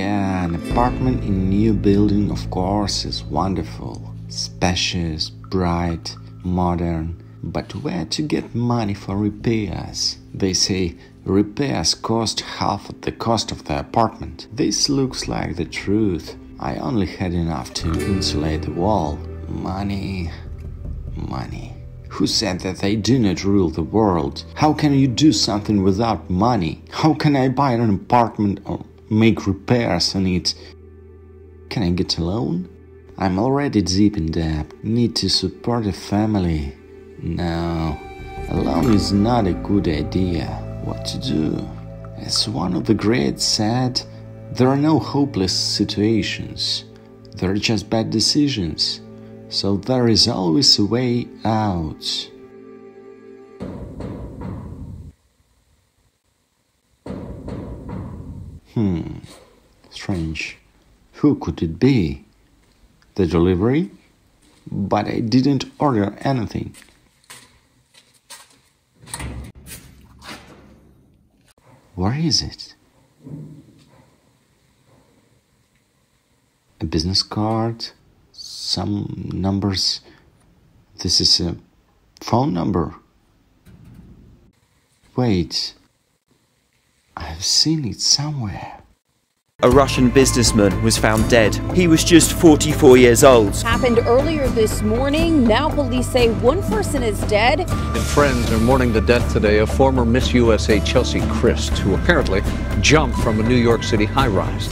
apartment in new building of course is wonderful, spacious, bright, modern, but where to get money for repairs? They say repairs cost half the cost of the apartment. This looks like the truth. I only had enough to insulate the wall. Money, money. Who said that they do not rule the world? How can you do something without money? How can I buy an apartment or make repairs on it? Can I get a loan? I'm already deep in debt. Need to support a family. No, a loan is not a good idea. What to do? As one of the greats said, there are no hopeless situations. There are just bad decisions. So there is always a way out. Hmm, strange. Who could it be? The delivery? But I didn't order anything. Where is it? A business card? Some numbers? This is a phone number. Wait. I've seen it somewhere. A Russian businessman was found dead. He was just 44 years old. Happened earlier this morning. Now police say one person is dead. And friends are mourning the death today of former Miss USA Cheslie Kryst, who apparently jumped from a New York City high rise.